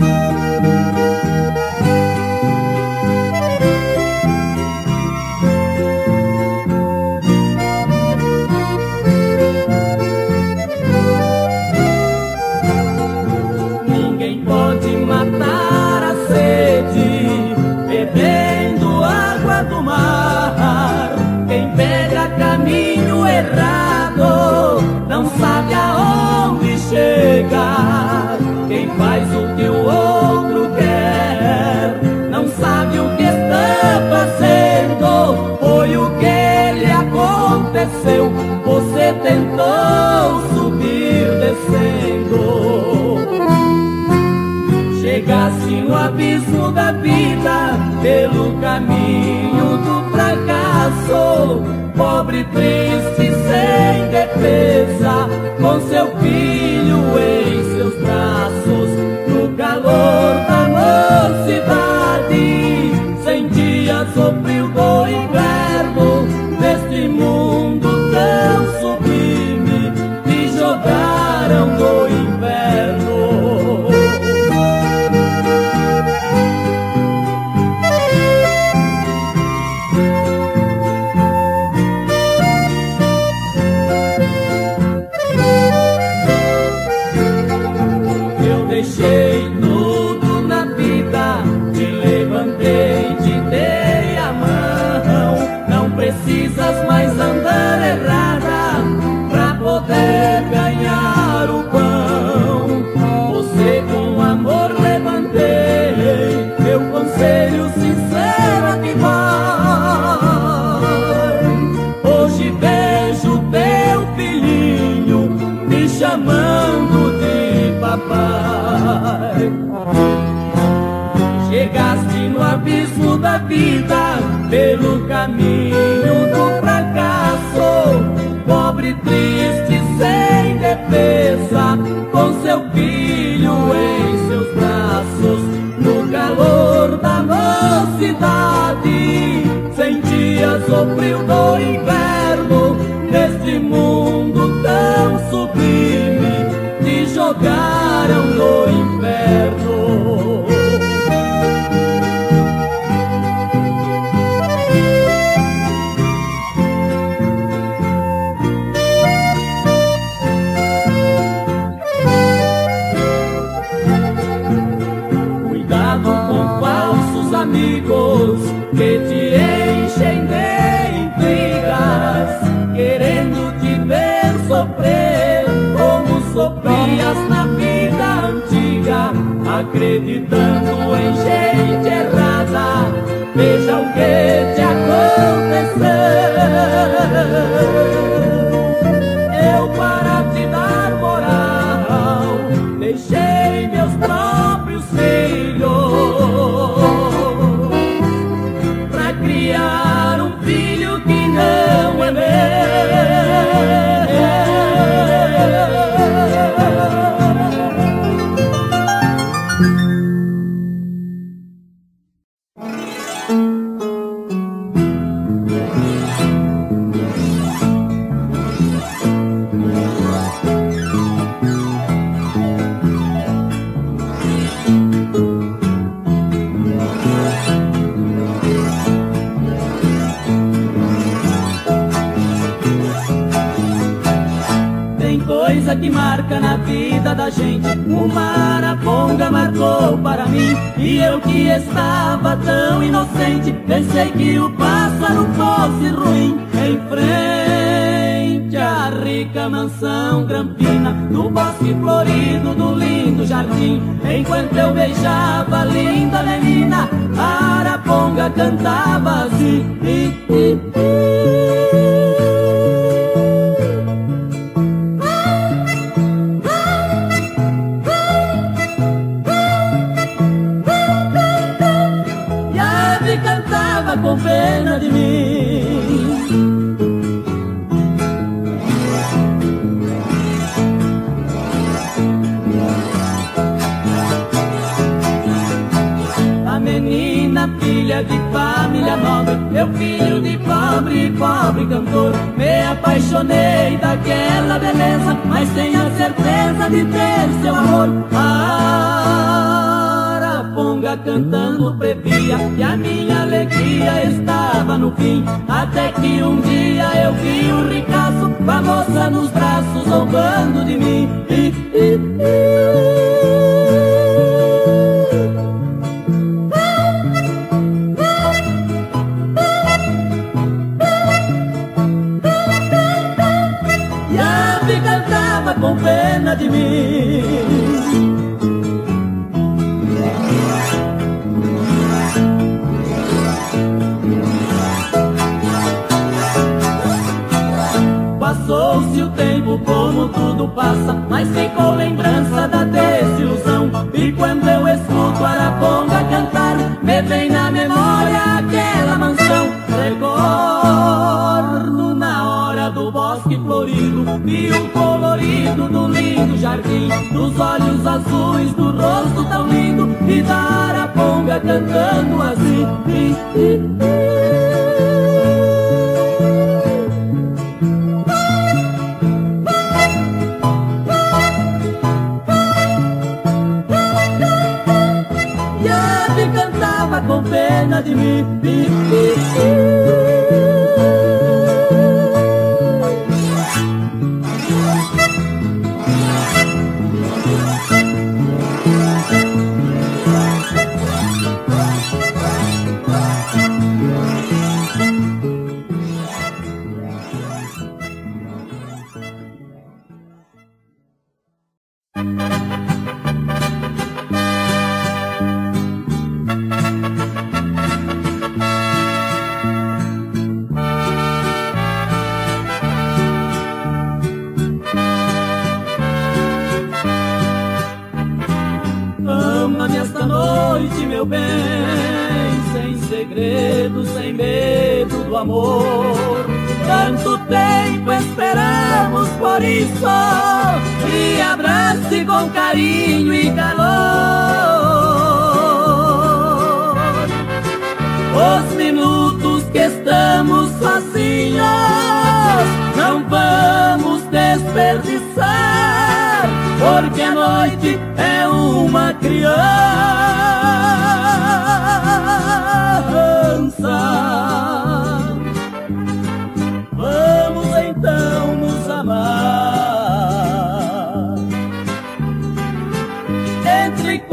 Música vida pelo caminho do fracasso. Pobre, triste, sem defesa, com seu filho em seus braços, no calor da mocidade, sem dia sobre o inverno. pelo caminho do fracasso, pobre, triste, sem defesa, com seu filho em seus braços, no calor da mocidade, sentia sofrer o inverno, neste mundo tão sublime. enfrentando em engenho.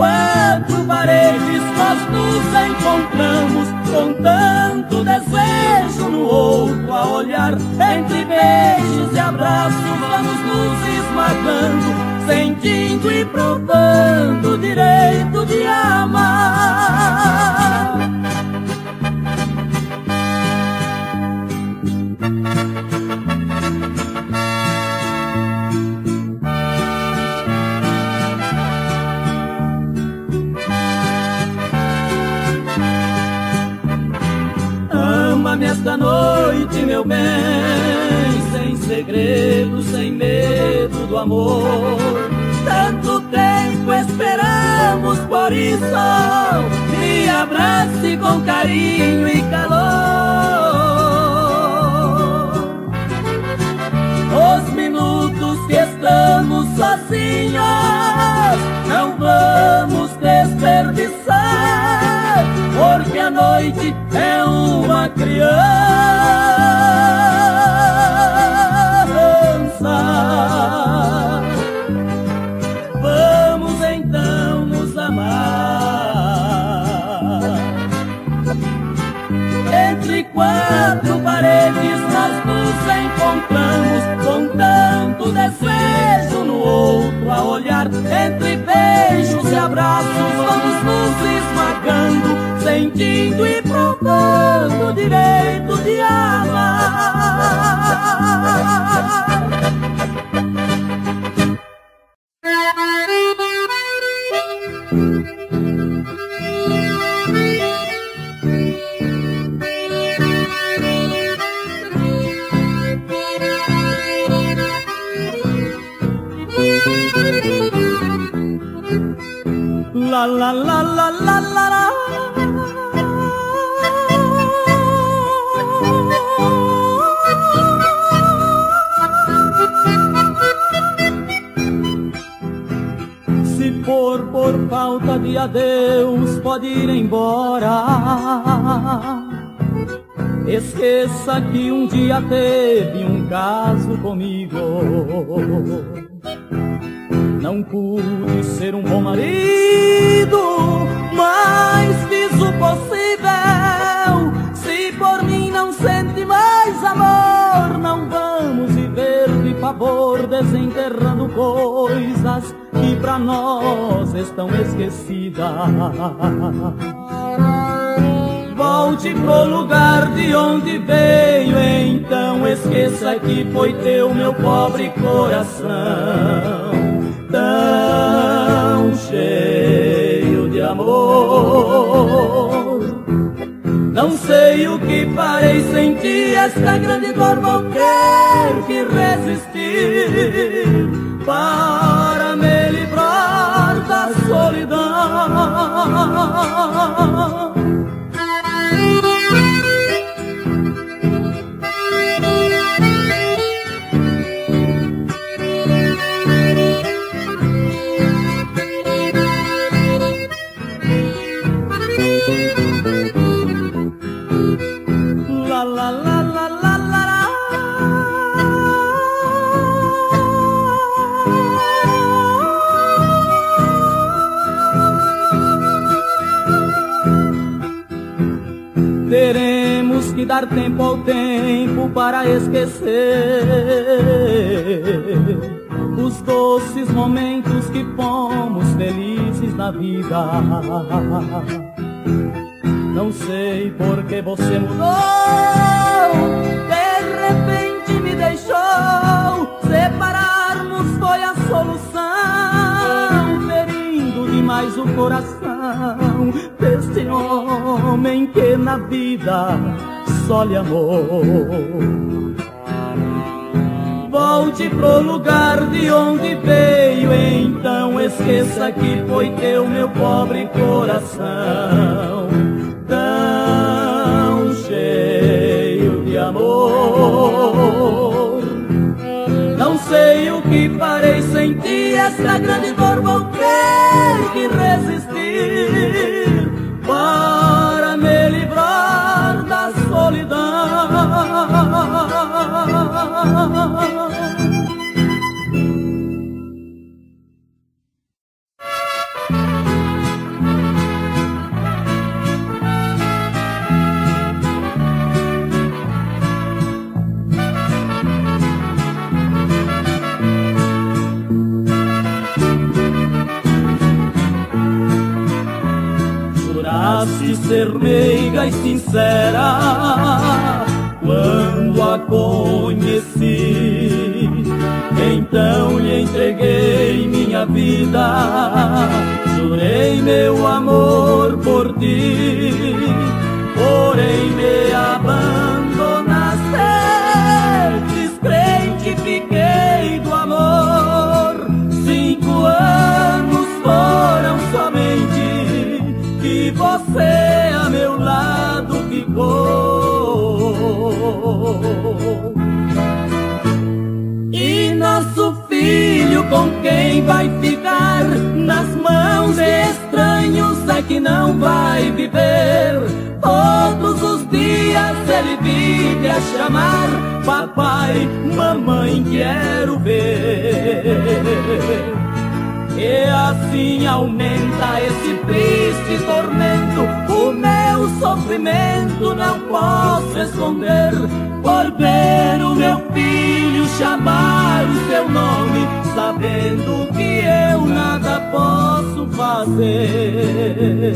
quatro paredes nós nos encontramos com tanto desejo no outro a olhar. Entre beijos e abraços vamos nos esmagando sentindo e provando o direito de amar. meu bem, sem segredo, sem medo do amor. Tanto tempo esperamos por isso, me abrace com carinho e calor. Os minutos que estamos sozinhos, não vamos desperdiçar, porque a noite é uma criança. sentindo e provando direito de amar. Falta de adeus pode ir embora. Esqueça que um dia teve um caso comigo. Não pude ser um bom marido, mas fiz o possível. Se por mim não sente mais amor, não vamos viver de favor, desenterrando coisas que pra nós estão esquecidas. Volte pro lugar de onde veio, então esqueça que foi teu meu pobre coração tão cheio de amor. Não sei o que farei sentir esta grande dor, vou ter que resistir para me esquecer os doces momentos que fomos felizes na vida. Não sei por que você mudou, de repente me deixou. Separarmos foi a solução, ferindo demais o coração homem que na vida só lhe amor. Volte pro lugar de onde veio, então esqueça que foi teu meu pobre coração, tão cheio de amor. Não sei o que farei sem ti, essa grande dor vou ter que resistir Juraste ser meiga e sincera quando a conheci. Então lhe entreguei minha vida, jurei meu amor por ti, quem vai ficar? Nas mãos de estranhos é que não vai viver. Todos os dias ele vive a chamar Papai, mamãe, quero ver. E assim aumenta esse triste tormento. O meu sofrimento não posso esconder. Por ver o meu filho chamar o seu nome, sabendo que eu nada posso fazer.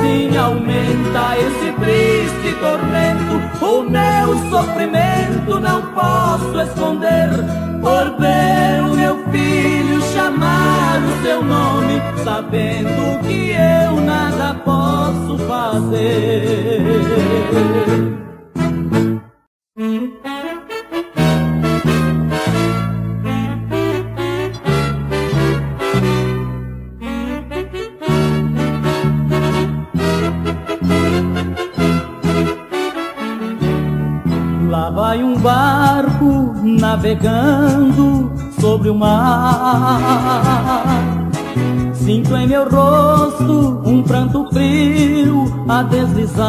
Assim aumenta esse triste tormento, o meu sofrimento não posso esconder. Por ver o meu filho chamar o seu nome, sabendo que eu nada posso fazer. Navegando sobre o mar. Sinto em meu rosto um pranto frio a deslizar.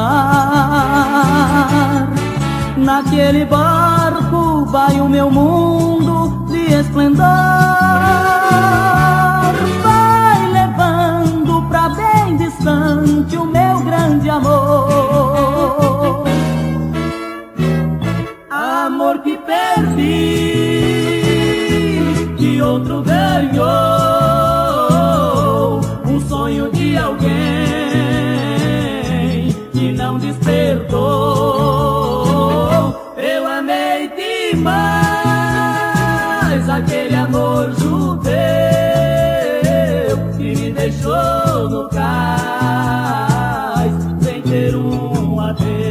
Naquele barco vai o meu mundo de esplendor. Vai levando pra bem distante o meu grande amor. Outro ganhou um sonho de alguém que não despertou. Eu amei demais aquele amor judeu que me deixou no cais sem ter um adeus.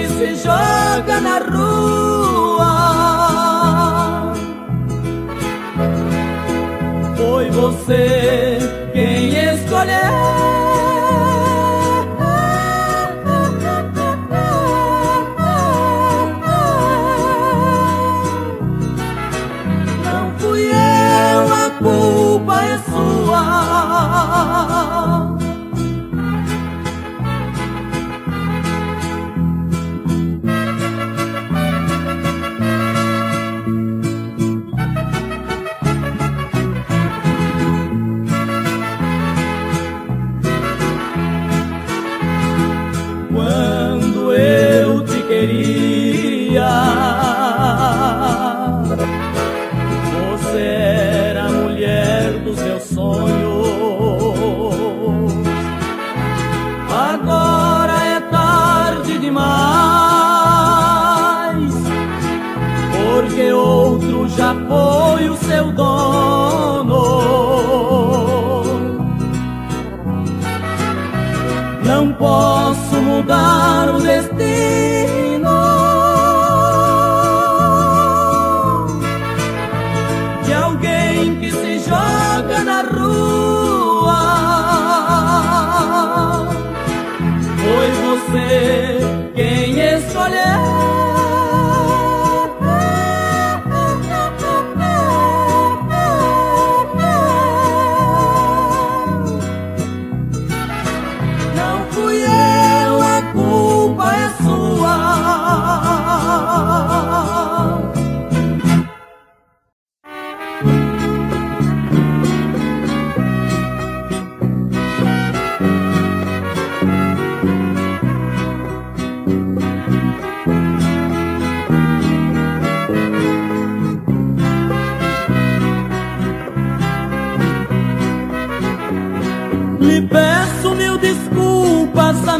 que se joga na rua. Foi você. Mudar o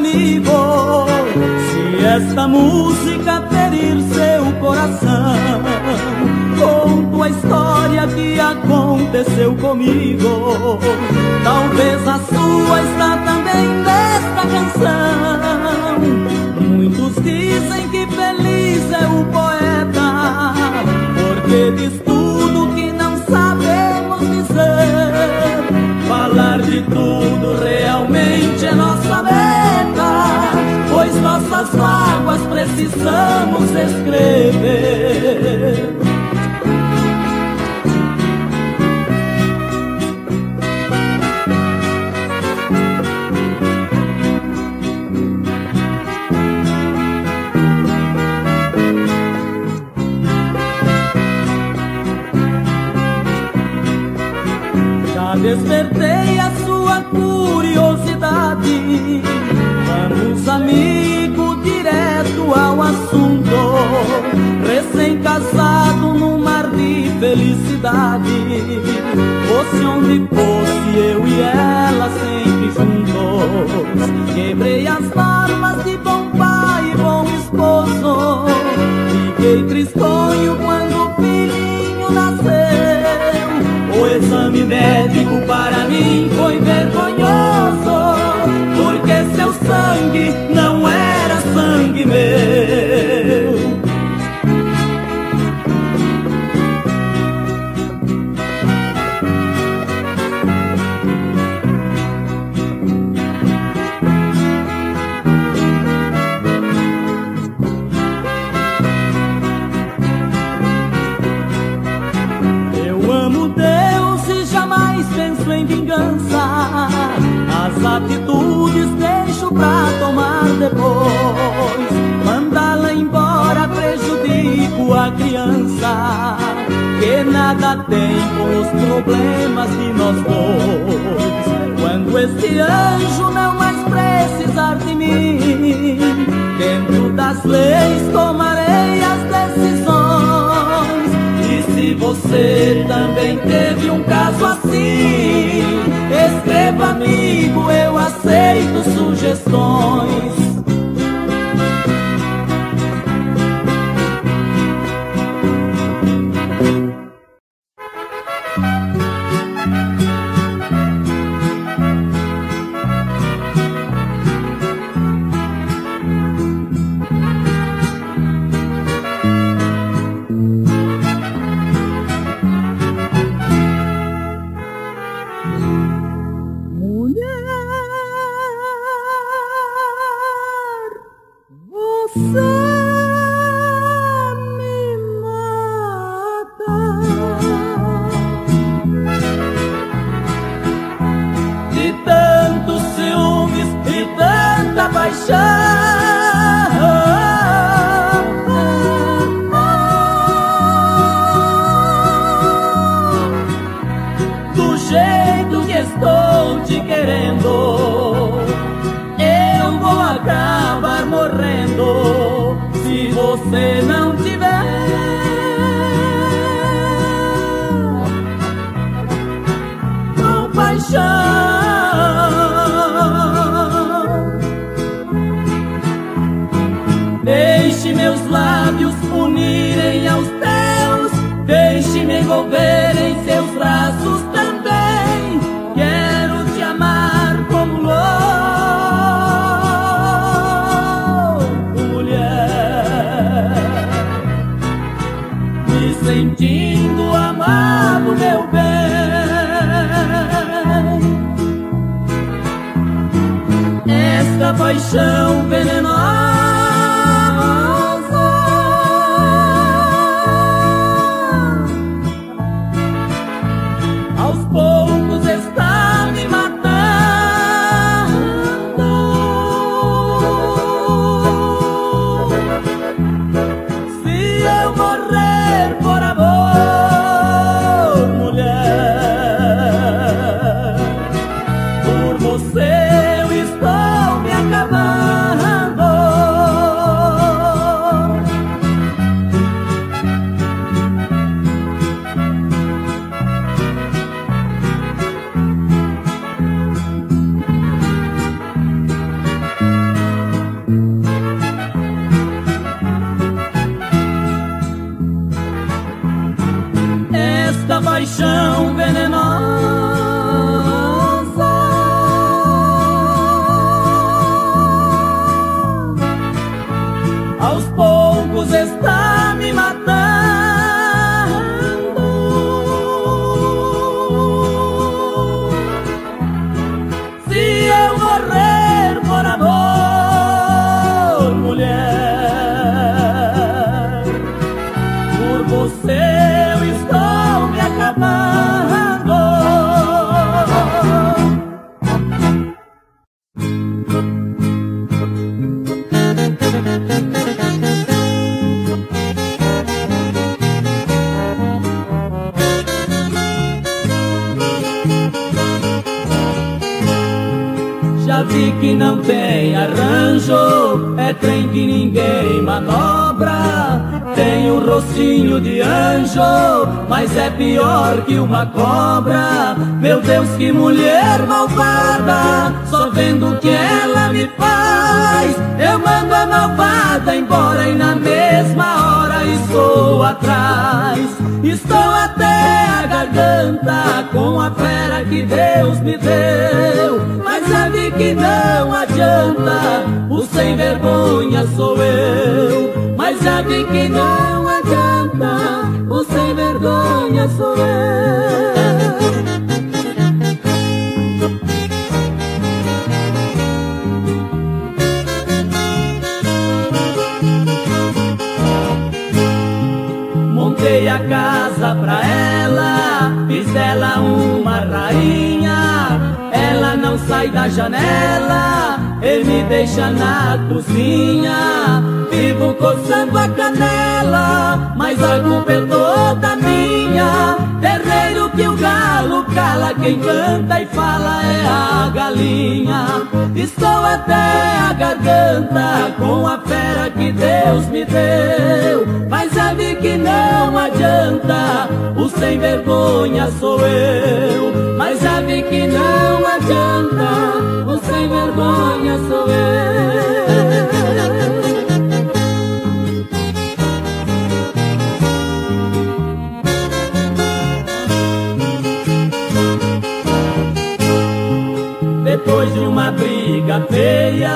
amigo. Se esta música ferir seu coração Conto a história que aconteceu comigo. Talvez a sua está também nesta canção. Muitos dizem que feliz é o poeta Porque diz tudo que não sabemos dizer. Falar de tudo realmente é nossa meta pois nossas mágoas precisamos escrever. Despertei curiosidade Vamos, amigo, direto ao assunto. Recém-casado num mar de felicidade. Fosse onde fosse, eu e ela sempre juntos. Quebrei as normas de bom pai e bom esposo. Fiquei tristonho quando o filhinho nasceu. O exame médico para mim foi vergonhoso sangue não era sangue meu. Depois. Mandá-la embora prejudico a criança, que nada tem com os problemas de nós dois. Quando este anjo não mais precisar de mim, dentro das leis tomarei as decisões. E se você também teve um caso assim, escreva amigo, eu aceito sugestões. querendo. Eu vou acabar morrendo se você não paixão venenosa. Que uma cobra. Meu Deus, que mulher malvada, só vendo o que ela me faz. Eu mando a malvada embora e na mesma hora estou atrás. Estou até a garganta com a fera que Deus me deu. Mas sabe que não adianta, o sem vergonha sou eu. Mas sabe que não adianta, o sem vergonha sou eu. Montei a casa pra ela, fiz dela uma rainha. Ela não sai da janela, ele me deixa na cozinha. Vivo coçando a canela, mas a culpa é toda minha. Terreiro que o galo cala, quem canta e fala é a galinha. Estou até a garganta com a fera que Deus me deu. Mas sabe que não adianta, o sem vergonha sou eu. Mas sabe que não adianta, o sem vergonha sou eu. Depois de uma briga feia,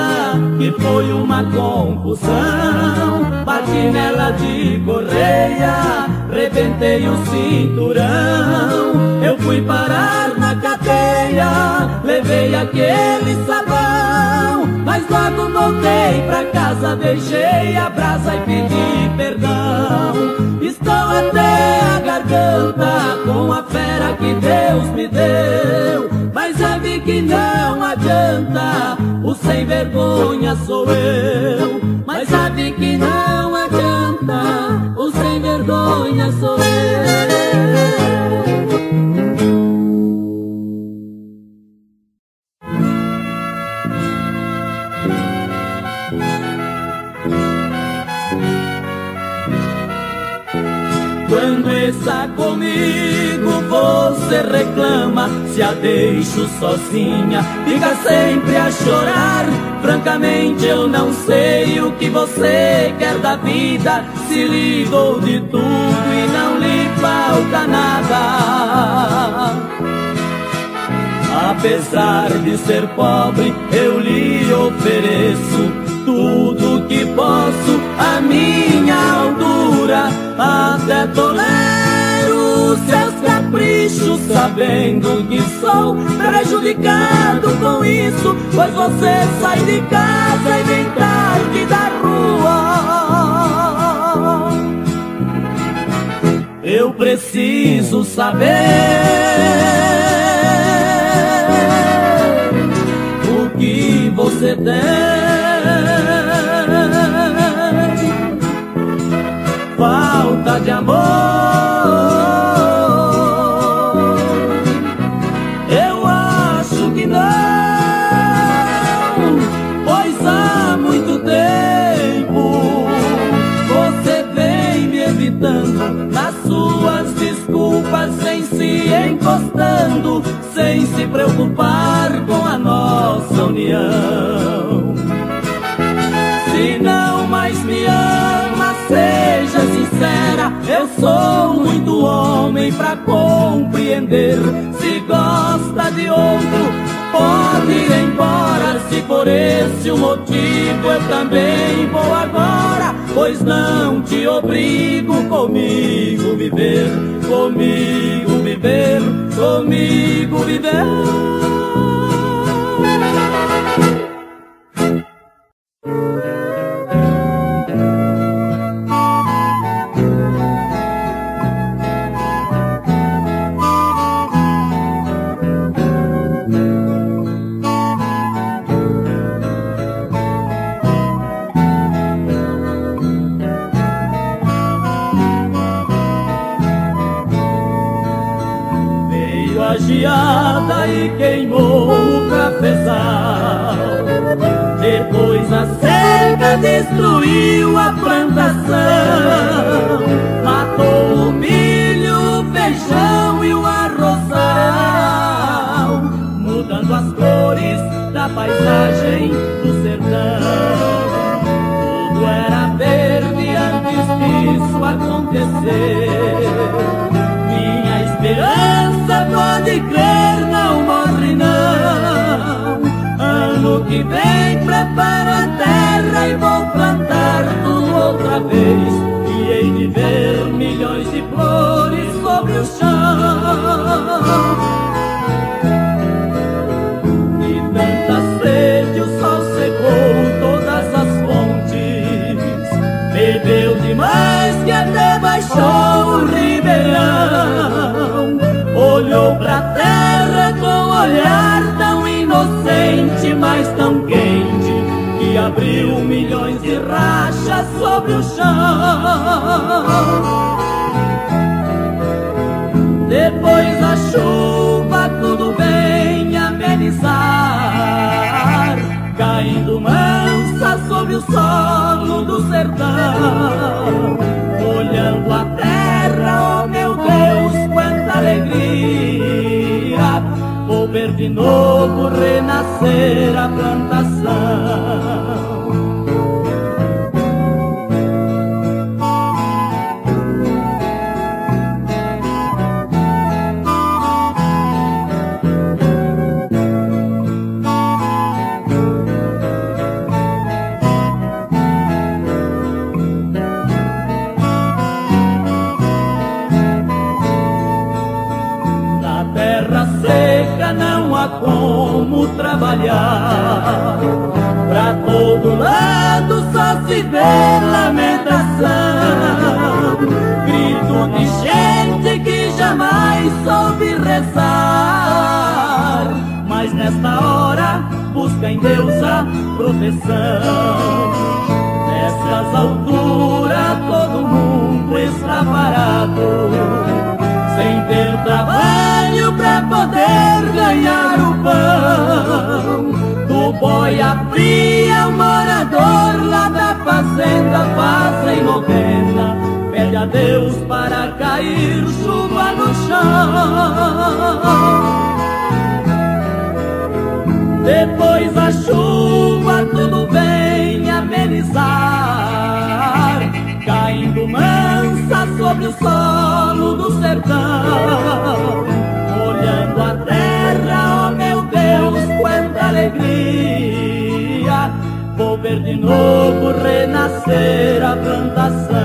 que foi uma confusão, bati nela de correia, rebentei o cinturão. Eu fui parar na cadeia, levei aquele sabão, mas logo voltei pra casa, deixei a brasa e pedi perdão. Estou até a garganta com a fera que Deus me deu, mas que não adianta, o sem vergonha sou eu. Mas sabe que não adianta, o sem vergonha sou eu. Você reclama se a deixo sozinha, fica sempre a chorar. Francamente eu não sei o que você quer da vida, se ligou de tudo e não lhe falta nada. Apesar de ser pobre, eu lhe ofereço tudo que posso, a minha altura até tolero seus capricho, sabendo que sou prejudicado com isso, pois você sai de casa e vem tarde da rua. Eu preciso saber o que você tem. falta de amor. Nas suas desculpas, sem se encostando, sem se preocupar com a nossa união. Se não mais me ama, seja sincera, eu sou muito homem pra compreender. Se gosta de outro, pode ir embora. Se por esse o motivo, eu também vou agora. Pois não te obrigo comigo viver, comigo viver, comigo viver. Cafezal. Depois a seca destruiu a plantação, matou o milho, o feijão e o arrozal, mudando as cores da paisagem do sertão. Tudo era verde antes disso acontecer esperança pode crer, Ano que vem preparo a terra e vou plantar tudo outra vez. E hei de ver milhões de flores sobre o chão. E tanta sede o sol secou todas as fontes. Bebeu demais que até baixou o ribeirão olhou pra terra com olhar que abriu milhões de rachas sobre o chão. Depois a chuva tudo vem amenizar, caindo mansa sobre o solo do sertão, olhando a terra, oh meu Deus alegria, vou ver de novo renascer a plantação. Pra todo lado só se vê lamentação, grito de gente que jamais soube rezar. Mas nesta hora busca em Deus a proteção. Nessas alturas todo mundo está parado, sem ter trabalho pra poder ganhar. Do boia fria, o morador lá da fazenda faz em novena, pede a Deus para cair chuva no chão. Depois a chuva tudo vem amenizar, caindo mansa sobre o solo do sertão, olhando a alegria, vou ver de novo renascer a plantação.